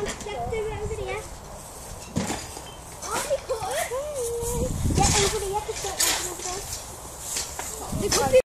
over here. Get over here.